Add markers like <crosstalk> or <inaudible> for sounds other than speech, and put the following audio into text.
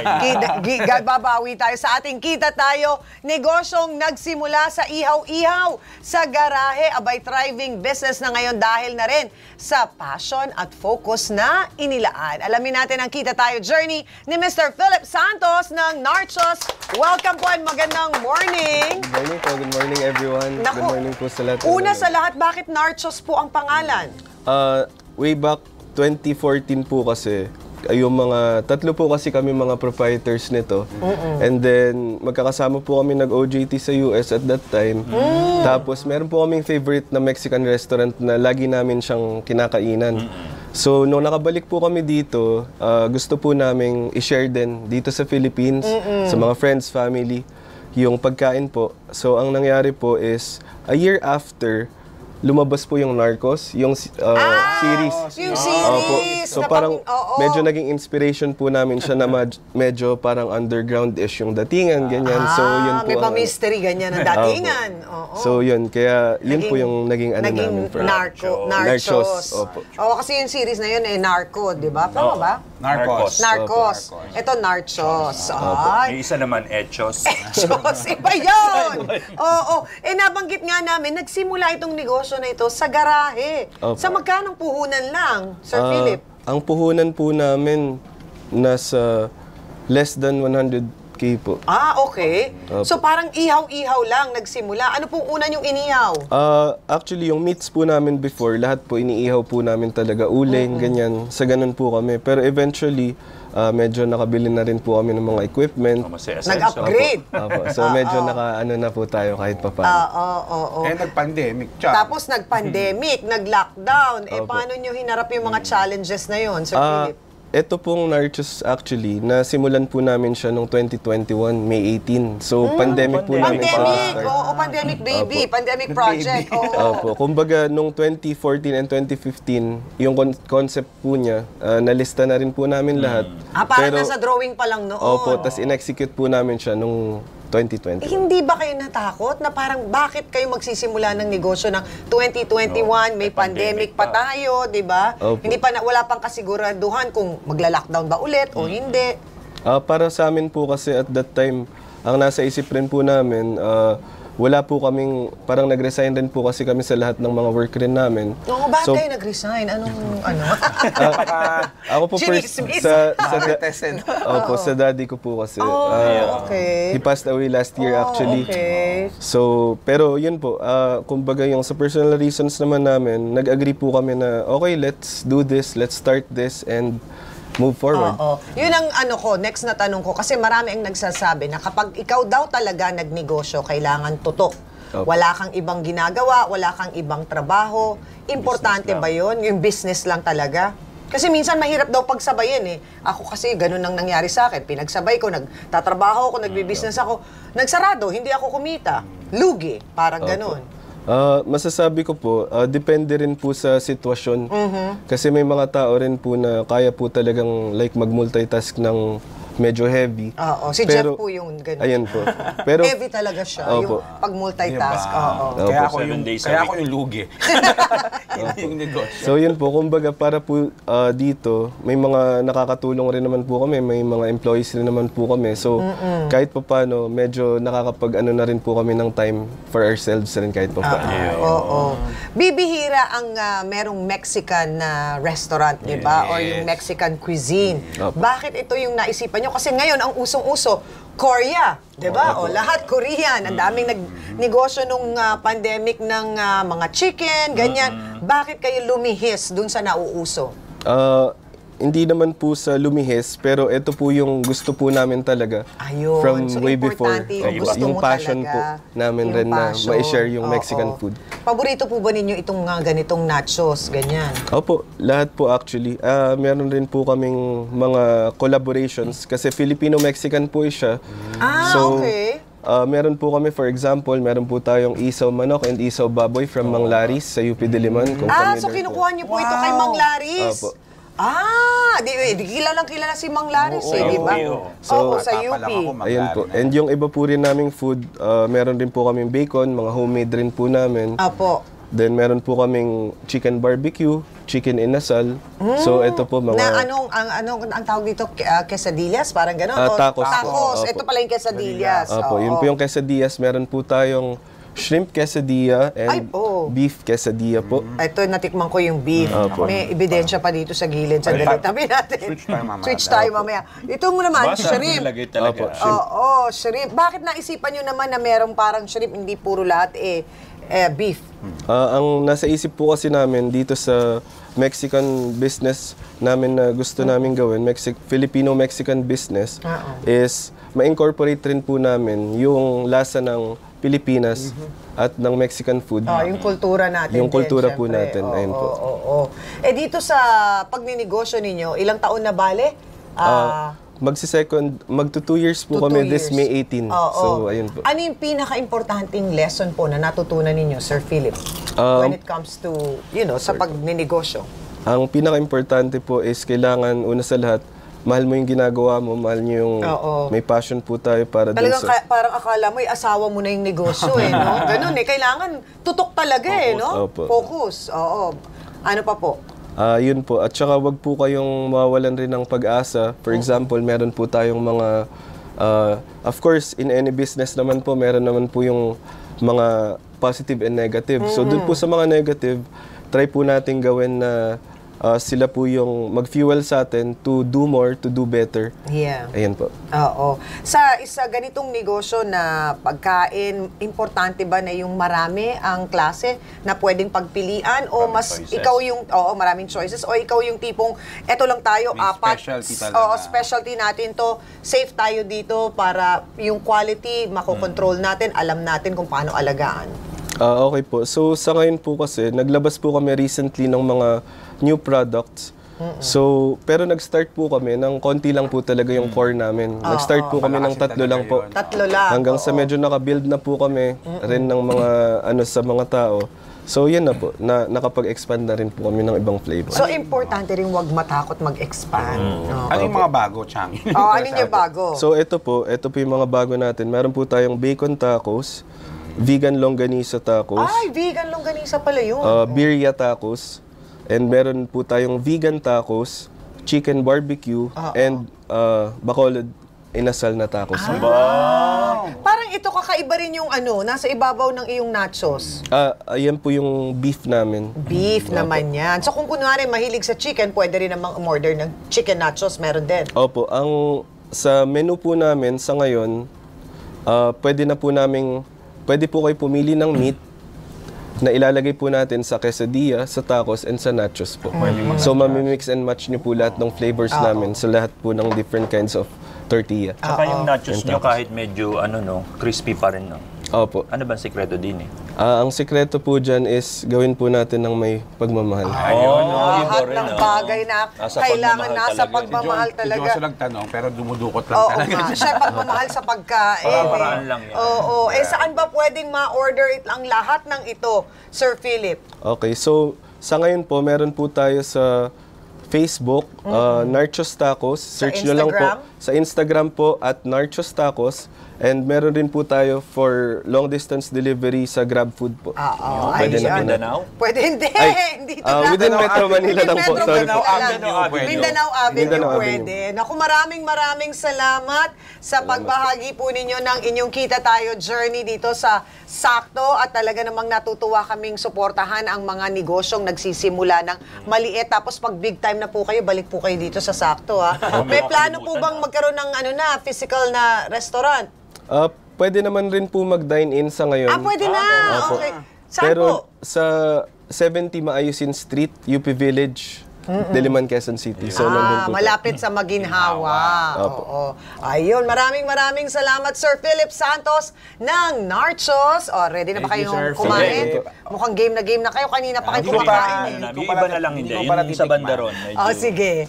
Kita, gi, ga- babawi tayo sa ating kita tayo. Negosyong nagsimula sa ihaw-ihaw sa garahe. Abay, thriving business na ngayon dahil na rin sa passion at focus na inilaan. Alamin natin ang kita tayo journey ni Mr. Philip Santos ng Narchos. Welcome po and magandang morning. Good morning po. Good morning everyone. Naku, Good morning po sa lahat. Una sa lahat, bakit Narchos po ang pangalan? Uh, way back 2014 po kasi, yung mga, tatlo po kasi kami mga proprietors nito. And then, magkakasama po kami nag-OJT sa US at that time. Tapos, meron po kaming favorite na Mexican restaurant na lagi namin siyang kinakainan. So, nung nakabalik po kami dito, ah, gusto po namin i-share din dito sa Philippines, sa mga friends, family, yung pagkain po. So, ang nangyari po is, a year after, lumabas po yung Narcos, yung uh, series. Yung series. So na parang pang- oo. medyo naging inspiration po namin siya na <laughs> medyo parang underground-ish yung datingan, ganyan. so yun Ah, po. may ang- pa-mystery ganyan ang <laughs> datingan. Oo. So yun, kaya yun po Naging- yung naging ano naging namin. for- narco, Narcos, narchos. opo. Oo, kasi yung series na yun eh, narco, di ba? Tama ba? Narcos. Narcos. Ito, narchos. Ay, Yung isa naman, Echos. <laughs> Diyos, <laughs> iba yun! Oo, eh nabanggit nga namin, nagsimula itong negosyo na ito sa garahe. Opo. Sa magkanong puhunan lang, Sir Ah, Philip? Ang puhunan po namin nasa less than 100k po. Ah, okay. Opo. So parang ihaw-ihaw lang nagsimula. Ano pong una yung inihaw? Ah, actually, yung meats po namin before, lahat po iniihaw po namin talaga, uling, ganyan. Sa ganun po kami. Pero eventually, ah, medyo nakabili na rin po kami ng mga equipment. Essential. Nag-upgrade. So medyo naka-ano na po tayo kahit pa paano. Oo, oo, oo. Eh, nag-pandemic. Tapos nag-pandemic, nag-lockdown. Eh, paano nyo hinarap yung mga challenges na yon, Sir Ah, Philip? Ito pong Narchos actually, nasimulan po namin siya noong 2021, May 18. So pandemic po namin siya Pandemic! Oo, pandemic baby, Opo. pandemic project. <laughs> Oo. Opo. Kumbaga, nung 2014 and 2015, yung con- concept po niya, ah, nalista na rin po namin lahat. Ah, parang nasa drawing pa lang noon. Opo, tas in-execute po namin siya nung Eh, 2020. hindi ba kayo natakot na parang bakit kayo magsisimula ng negosyo ng 2021, may may pandemic pandemic pa tayo, 'di ba? Opo. Hindi pa na, wala pang kasiguraduhan kung magla-lockdown ba ulit o hindi. Ah, para sa amin po kasi at that time, ang nasa isip rin po namin, ah, wala po kaming, parang nag-resign rin po kasi kami sa lahat ng mga work rin namin. Oo, bakit So, kayo nag-resign? Anong ano? <laughs> Ako po first, sa, sa, da- Tested. Opo, sa daddy ko po kasi. oh, ah, okay. He passed away last year Oh, actually. okay. So, pero yun po, ah, kumbaga yung sa personal reasons naman namin, nag-agree po kami na, okay, let's do this, let's start this, and move forward. Oo. Yun ang ano ko, next na tanong ko. Kasi marami ang nagsasabi na kapag ikaw daw talaga nagnegosyo, kailangan tutok. Opo. Wala kang ibang ginagawa, wala kang ibang trabaho. Importante ba yun? Yung business lang talaga? Kasi minsan mahirap daw pagsabayin eh. Ako kasi ganun ang nangyari sa akin. Pinagsabay ko, nagtatrabaho ako, nagbi-business ako. Nagsarado, hindi ako kumita. Lugi, parang ganun. Ah, masasabi ko po, ah, depende rin po sa sitwasyon. Mm-hmm. Kasi may mga tao rin po na kaya po talagang like mag-multitask ng medyo heavy. Oo, si Jeff po yung ganun. Ayan po. <laughs> Pero, Heavy talaga siya, Opo. yung pag-multitask. Diba? Oo. Kaya Opo. ako Seven yung, kaya ako yung lugi. <laughs> <laughs> Yung negosyo. So yun po, kumbaga para po ah, dito, may mga nakakatulong rin naman po kami, may mga employees rin naman po kami. So kahit pa paano, medyo nakakapag ano na rin po kami ng time for ourselves rin kahit pa paano. Oo. Bibihira ang ah, merong Mexican na restaurant, di ba? Or yung Mexican cuisine. Opo. Bakit ito yung naisipan nyo? Kasi ngayon, ang usong-uso, Korea, di ba? O lahat Korean. Ang daming nagnegosyo nung ah, pandemic ng ah, mga chicken, ganyan. Bakit kayo lumihis dun sa nauuso? Ah, hindi naman po sa lumihis, pero ito po yung gusto po namin talaga. Ayun. From So, way before. yung gusto yung passion talaga. po namin Yung rin passion. na ma-share yung Oo. Mexican food. Paborito po ba ninyo itong mga ganitong nachos, ganyan? Opo, lahat po actually. Ah, meron rin po kaming mga collaborations kasi Filipino-Mexican po siya. Ah, So, okay. ah, meron po kami, for example, meron po tayong isaw manok and isaw baboy from Mang Laris sa UP Diliman. Kung Ah, so kinukuha niyo po ito kay Mang Laris? Opo. Ah, di, di kilalang kilala si Mang Laris eh, di ba? oo. Oo, So, sa UP. ako, Mang Larry po. And yung iba po rin naming food, ah, meron din po kaming bacon, mga homemade rin po namin. Apo. Then meron po kaming chicken barbecue, chicken inasal. So ito po mga. Na anong ang anong ang tawag dito Ke- ah, quesadillas parang gano'n Ah, tacos po. Opo. ito pala yung quesadillas Opo, yun Oo. po yung quesadillas. Meron po tayong shrimp quesadilla Ay, and oo. beef quesadilla po. ito natikman ko yung beef Opo. may ebidensya pa dito sa gilid sa Ay, tabi natin switch tayo mamaya. switch tayo mamaya ito mo naman Basta shrimp nilagay talaga. Opo, Oo, oh, shrimp. Bakit naisipan nyo naman na merong parang shrimp, hindi puro lahat eh, eh beef? Ah, ang nasa isip po kasi namin dito sa Mexican business namin na gusto namin gawin, Mexi- Filipino-Mexican business, Oo. is ma-incorporate rin po namin yung lasa ng Pilipinas at ng Mexican food. Oh, yung kultura natin. Yung din, kultura po syempre. natin, Oo, ayun po. oo, oo. Eh dito sa pagninegosyo ninyo, ilang taon na bale? Ah, magsi-second, magto two years po to kami two this years. May 18. Oo. So, ayun po. Ano yung pinaka-importanting lesson po na natutunan ninyo, Sir Philip? Um, when it comes to, you know, sa pagninegosyo? Ang pinaka-importante po is kailangan, una sa lahat, mahal mo yung ginagawa mo, mahal nyo yung Oo. may passion po tayo para dun Talagang sa... ka- parang akala mo, eh, asawa mo na yung negosyo eh, no? <laughs> Ganun eh. Kailangan tutok talaga eh, no? Opo. Focus. Oo. Ano pa po? Ah, yun po. At saka wag po kayong mawalan rin ng pag-asa. For example, meron po tayong mga ah, of course, in any business naman po, meron naman po yung mga positive and negative. So dun po sa mga negative, try po natin gawin na ah, sila po yung mag-fuel sa atin to do more, to do better. Yeah. Ayan po. Oo. Sa isa ganitong negosyo na pagkain, importante ba na yung marami ang klase na pwedeng pagpilian o Maraming mas choices. ikaw yung oo, maraming choices o ikaw yung tipong eto lang tayo May apat. specialty talaga. Oo, specialty natin to. Safe tayo dito para yung quality makokontrol Mm. natin, alam natin kung paano alagaan. Ah, okay po. So sa ngayon po kasi, naglabas po kami recently ng mga new products. So, pero nag-start po kami ng konti lang po talaga yung core namin. Nag-start po kami ng tatlo lang po. yun. Tatlo lang. Hanggang sa oo. medyo naka-build na po kami rin ng mga ano sa mga tao. So, yan na po. Na, nakapag-expand na rin po kami ng ibang flavor. So, importante rin wag matakot mag-expand. Oo. Ano yung mga bago, Chang? Oh, ano yung <laughs> bago? So, ito po. Ito po yung mga bago natin. Meron po tayong bacon tacos, vegan longganisa tacos, Ay, vegan longganisa pala yun. uh, birria tacos, and meron po tayong vegan tacos, chicken barbecue, and uh, bacolod inasal na tacos. Parang ito kakaiba rin yung ano, nasa ibabaw ng iyong nachos. Ah, ayan po yung beef namin. Beef naman yan. So kung kunwari mahilig sa chicken, pwede rin namang umorder ng chicken nachos, meron din. Opo, ang sa menu po namin sa ngayon, ah, pwede na po namin, pwede po kayo pumili ng meat na ilalagay po natin sa quesadilla, sa tacos, and sa nachos po. So, mamimix and match niyo po lahat ng flavors namin sa lahat po ng different kinds of tortilla. Saka yung nachos nyo kahit medyo ano no, crispy pa rin no. Opo. Ano ba ang sikreto din eh? Ah, ang sikreto po dyan is gawin po natin ng may pagmamahal. Ayun, no, Lahat iba rin, ng no? bagay na Nasa kailangan pagmamahal nasa talaga. pagmamahal Si talaga. Joshua nagtanong, pero dumudukot lang Oo talaga. nga. Siya pagmamahal sa pagkain. Para-paraan eh. lang yan. Oo. Eh saan ba pwedeng ma-order it ang lahat ng ito, Sir Philip? Okay, so sa ngayon po, meron po tayo sa Facebook, uh, Narchos Tacos. Search nyo lang po. Instagram? Sa Instagram po at Narchos Tacos. And meron rin po tayo for long distance delivery sa GrabFood po. Oo. Pwede ayun. na po na. Mindanao? Pwede hindi. Ay, hindi ah, lang. within Metro Manila lang po. Metro Sorry. Mindanao Avenue. Mindanao Avenue Mindanao Avenue. pwede. Naku, maraming maraming salamat sa pagbahagi po ninyo ng inyong Kita Tayo journey dito sa Sakto at talaga namang natutuwa kaming suportahan ang mga negosyong nagsisimula ng maliit tapos pag big time na po kayo, balik po kayo dito sa Sakto ha. May plano po bang magkaroon ng ano na, physical na restaurant? Uh, pwede naman rin po mag-dine-in sa ngayon. Ah, pwede na. Opo. Okay. Saan Pero po? sa 70 Maayusin Street, UP Village, Diliman, Quezon City. So, Ah, po malapit sa Maginhawa. Oo. Ayun, maraming maraming salamat Sir Philip Santos ng Narchos. O, ready na ba Thank you, kayong sir. kumain? Mukhang game na game na kayo. Kanina pa kayo Hindi ko pa- kumakain. Iba na lang hindi Yung sa bandaron. Oh, sige.